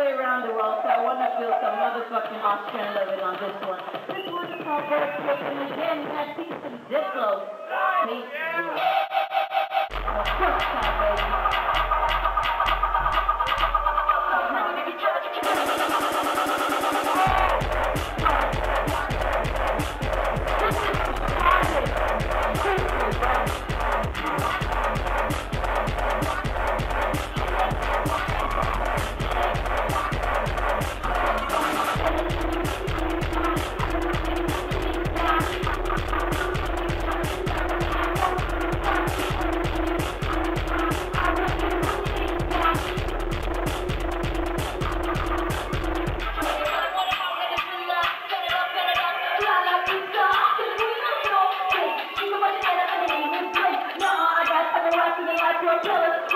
way around the world, so I want to feel some motherfucking Austrian loving on this one. This one is called Bird Taken again. You got peace and Diplo. Peace. Of course, Bang,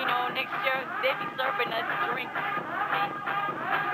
you know, next year they be serving us drinks.